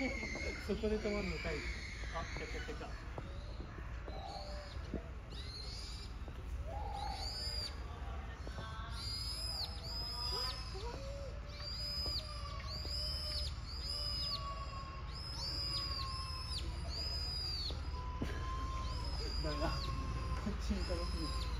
そこで止まるのかいあ来た来た来ただ、こっちに楽し。